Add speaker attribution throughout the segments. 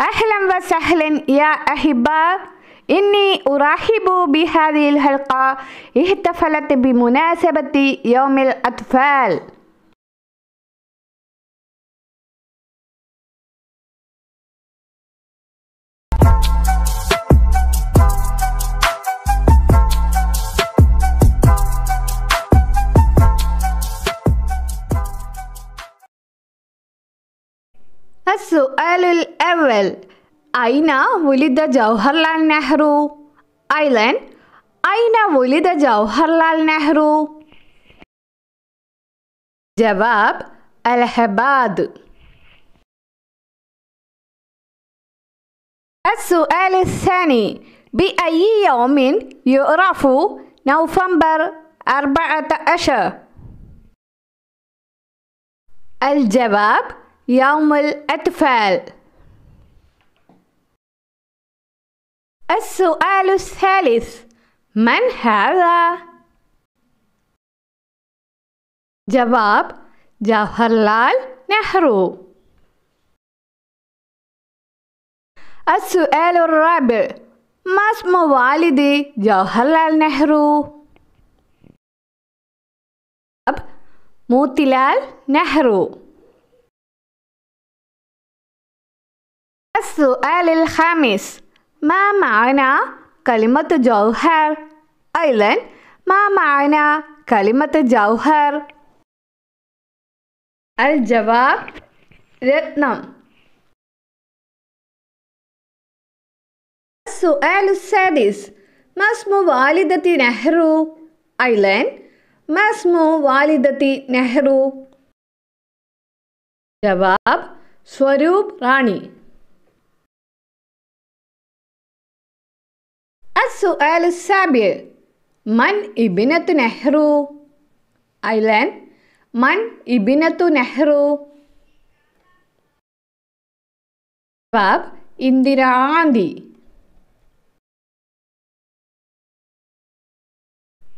Speaker 1: أهلا وسهلا يا أحباء إني أرحب بهذه الحلقة. احتفلت بمناسبة يوم الأطفال. السؤال الأول أين ولد جوهرلال نهرو؟ أيلين أين ولد جوهرلال نهرو؟ جواب الهباد السؤال الثاني بأي يوم يعرف نوفمبر أربعة عشر؟ الجواب يوم الأطفال السؤال الثالث من هذا؟ جواب جوهرلال نهرو السؤال الرابع ما اسم والد جوهرلال نهرو؟ موتيلال نهرو السؤال الخامس ما معنى كلمة جوهر؟ أيضا ما معنى كلمة جوهر؟ الجواب رتنم السؤال السادس ما اسم والدة نهرو؟ أيضا ما اسم والدة نهرو؟ جواب स्वरूप راني السؤال السابع من ابنة نهرو؟ أيلان من ابنة نهرو؟ باب إندرا غاندي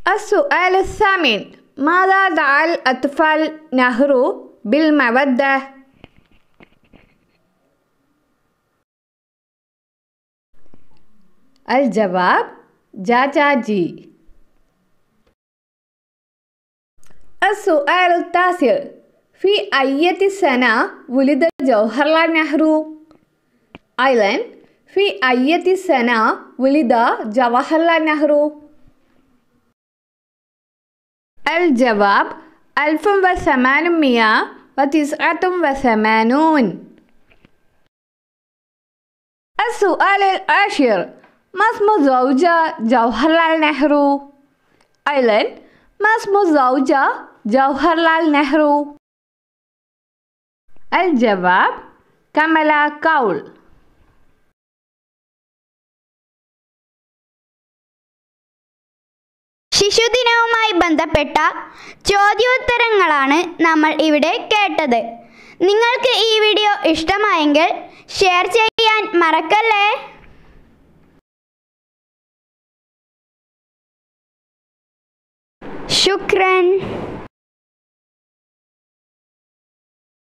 Speaker 1: السؤال الثامن ماذا دعا الأطفال نهرو بالمودة؟ الجواب جاجاجي. السؤال التاسع. في أية سنة ولد جوهرلال نهرو؟ أيضا في أية سنة ولد جواهرلال نهرو؟ الجواب ألف وثمانمائة وتسعة وثمانون. السؤال العاشر. Masmo Zauja Jawaharlal Nehru island Masmozauja Jawaharlal Nehru. Al Jawab Kamala Kaul.
Speaker 2: ശിശുദിനവുമായി ബന്ധപ്പെട്ട ചോദ്യോത്തരങ്ങളാണ് നമ്മൾ ഇവിടെ കേട്ടത് നിങ്ങൾക്ക് ഈ വീഡിയോ ഇഷ്ടമായെങ്കിൽ ഷെയർ ചെയ്യാൻ മറക്കല്ലേ شكرا.